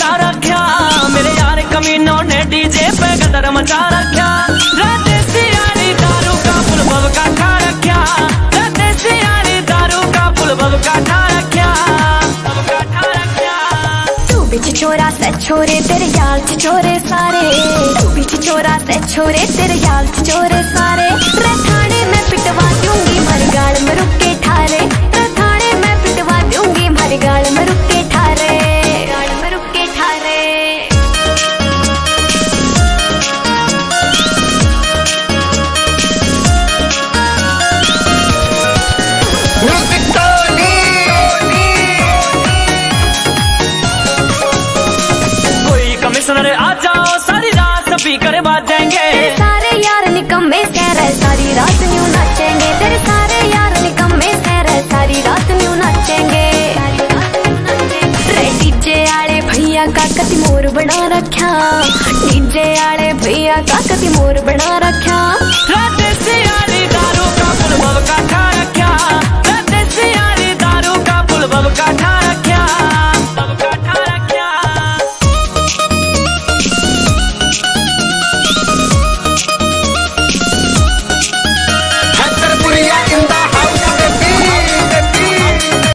बता रखा मेरे यार कमीनों ने डीजे पे गदर मचा रखा दारू का पुल चोरा से छोरे, तेरे याल चोरे सारे। तू बिच चोरा से छोरे, तेरे याल चोरे सारे। रात करवा देंगे। सारे यार निकम्मे सहरे सारी रात न्यू नाचेंगे। तेरे सारे यार निकम्मे सहरे सारी रात न्यू नाचेंगे। डीजे आले भैया का कति मोर बना रखा डीजे आले भैया का कति मोर बना रखा